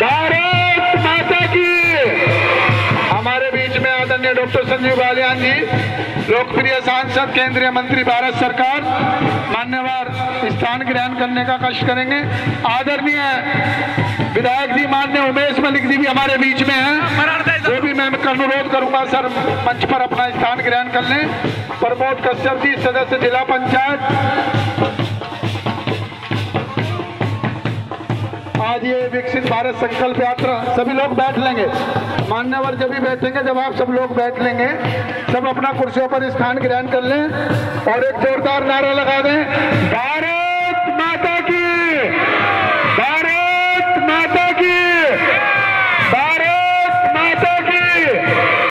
भारत माता की। हमारे बीच में आदरणीय डॉक्टर संजीव बालियान जी, लोकप्रिय सांसद, केंद्रीय मंत्री, भारत सरकार, मान्यवर स्थान ग्रहण करने का कष्ट करेंगे। आदरणीय विधायक जी मान्य उमेश मलिक जी भी हमारे बीच में हैं। वो भी मैं अनुरोध करूँगा सर, मंच पर अपना स्थान ग्रहण कर लें। प्रमोद कश्यप जी, सदस्य, जिला पंचायत। आज ये विकसित भारत संकल्प यात्रा। सभी लोग बैठ लेंगे। मान्यवर जब भी बैठेंगे, जब आप सब लोग बैठ लेंगे सब अपना कुर्सियों पर स्थान ग्रहण कर लें और एक जोरदार नारा लगा दें।